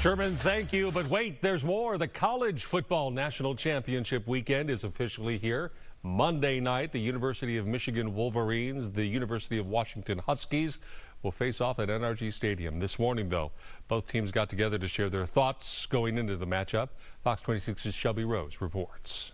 Sherman, thank you. But wait, there's more. The College Football National Championship weekend is officially here. Monday night, the University of Michigan Wolverines, the University of Washington Huskies will face off at NRG Stadium. This morning, though, both teams got together to share their thoughts going into the matchup. Fox 26's Shelby Rose reports.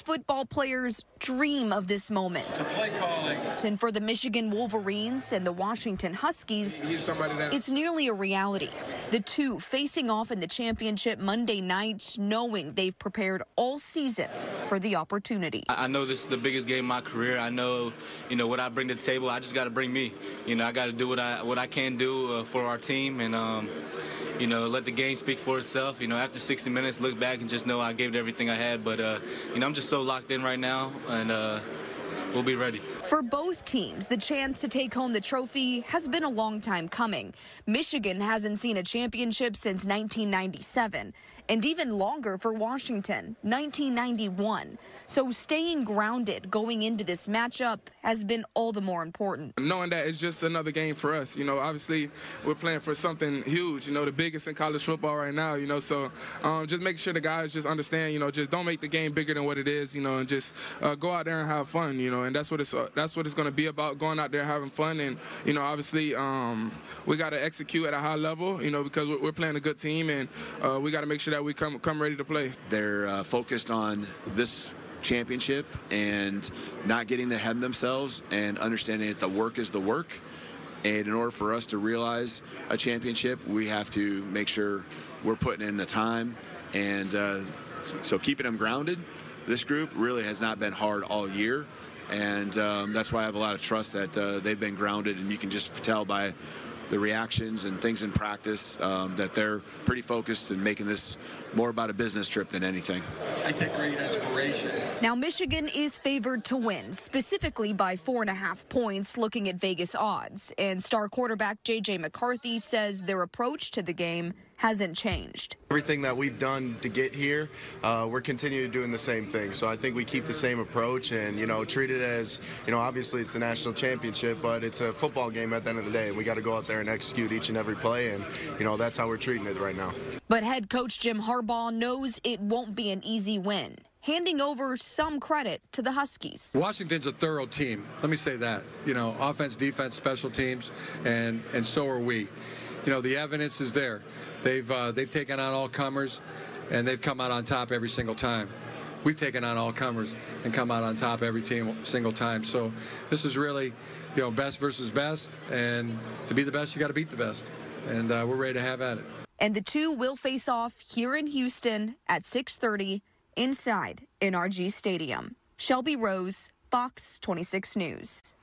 College football players dream of this moment. To play calling. And for the Michigan Wolverines and the Washington Huskies, it's nearly a reality. The two facing off in the championship Monday night, knowing they've prepared all season for the opportunity. I know this is the biggest game of my career. I know, you know, what I bring to the table. I just got to bring me. You know, I got to do what I what I can do uh, for our team, and um, you know, let the game speak for itself. You know, after 60 minutes, look back and just know I gave it everything I had. But, uh, you know, I'm just so locked in right now, and uh, we'll be ready. For both teams, the chance to take home the trophy has been a long time coming. Michigan hasn't seen a championship since 1997, and even longer for Washington, 1991. So staying grounded going into this matchup has been all the more important. Knowing that it's just another game for us, you know, obviously we're playing for something huge, you know, the biggest in college football right now, you know, so um, just making sure the guys just understand, you know, just don't make the game bigger than what it is, you know, and just uh, go out there and have fun, you know, and that's what it's uh, that's what it's going to be about, going out there having fun, and you know, obviously um, we got to execute at a high level, you know, because we're playing a good team, and uh, we got to make sure that we come come ready to play. They're uh, focused on this championship and not getting ahead of themselves and understanding that the work is the work. And in order for us to realize a championship, we have to make sure we're putting in the time. And uh, so keeping them grounded, this group really has not been hard all year. And um, that's why I have a lot of trust that uh, they've been grounded. And you can just tell by the reactions and things in practice um, that they're pretty focused and making this more about a business trip than anything. I take great inspiration. Now, Michigan is favored to win, specifically by four and a half points, looking at Vegas odds. And star quarterback J.J. McCarthy says their approach to the game hasn't changed. Everything that we've done to get here, uh, we're continuing doing the same thing. So I think we keep the same approach and, you know, treat it as, you know, obviously it's the national championship, but it's a football game at the end of the day. And we got to go out there and execute each and every play. And, you know, that's how we're treating it right now. But head coach Jim Harbaugh knows it won't be an easy win handing over some credit to the Huskies. Washington's a thorough team. Let me say that. You know, offense, defense, special teams, and and so are we you know, the evidence is there. They've uh, they've taken on all comers, and they've come out on top every single time. We've taken on all comers and come out on top every team single time. So this is really, you know, best versus best, and to be the best, you got to beat the best, and uh, we're ready to have at it. And the two will face off here in Houston at 6:30 inside NRG Stadium. Shelby Rose, Fox 26 News.